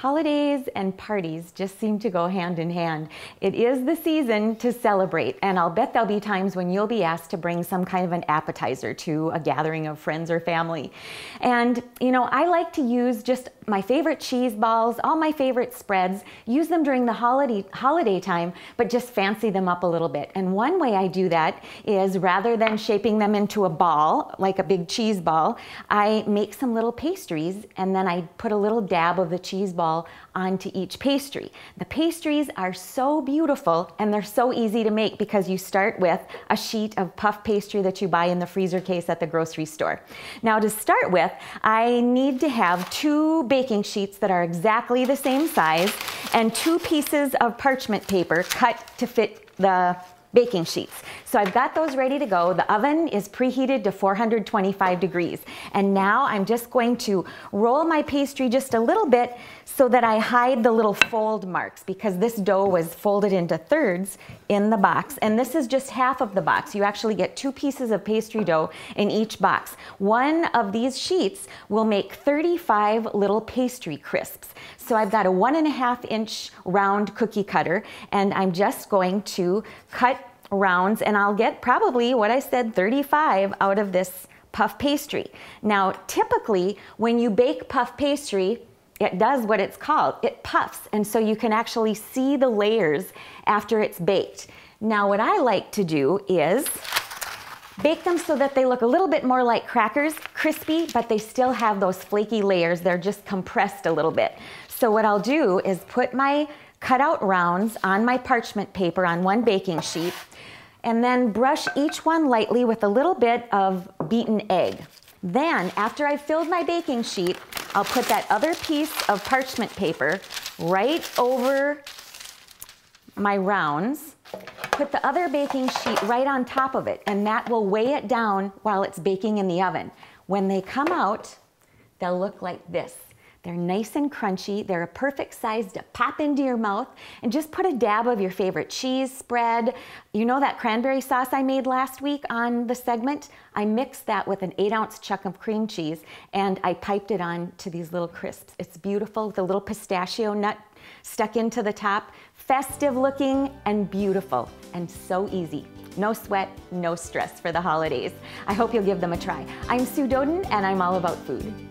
Holidays and parties just seem to go hand in hand. It is the season to celebrate, and I'll bet there'll be times when you'll be asked to bring some kind of an appetizer to a gathering of friends or family. And, you know, I like to use just my favorite cheese balls, all my favorite spreads, use them during the holiday, holiday time, but just fancy them up a little bit. And one way I do that is rather than shaping them into a ball, like a big cheese ball, I make some little pastries and then I put a little dab of the cheese ball onto each pastry. The pastries are so beautiful and they're so easy to make because you start with a sheet of puff pastry that you buy in the freezer case at the grocery store. Now to start with, I need to have two baking sheets that are exactly the same size and two pieces of parchment paper cut to fit the baking sheets. So I've got those ready to go. The oven is preheated to 425 degrees. And now I'm just going to roll my pastry just a little bit so that I hide the little fold marks because this dough was folded into thirds in the box. And this is just half of the box. You actually get two pieces of pastry dough in each box. One of these sheets will make 35 little pastry crisps. So I've got a one and a half inch round cookie cutter and I'm just going to cut rounds and I'll get probably what I said 35 out of this puff pastry. Now typically when you bake puff pastry it does what it's called. It puffs, and so you can actually see the layers after it's baked. Now, what I like to do is bake them so that they look a little bit more like crackers, crispy, but they still have those flaky layers. They're just compressed a little bit. So what I'll do is put my cutout rounds on my parchment paper on one baking sheet, and then brush each one lightly with a little bit of beaten egg. Then, after I've filled my baking sheet, I'll put that other piece of parchment paper right over my rounds, put the other baking sheet right on top of it, and that will weigh it down while it's baking in the oven. When they come out, they'll look like this. They're nice and crunchy. They're a perfect size to pop into your mouth and just put a dab of your favorite cheese spread. You know that cranberry sauce I made last week on the segment? I mixed that with an eight ounce chunk of cream cheese and I piped it on to these little crisps. It's beautiful with a little pistachio nut stuck into the top. Festive looking and beautiful and so easy. No sweat, no stress for the holidays. I hope you'll give them a try. I'm Sue Doeden and I'm all about food.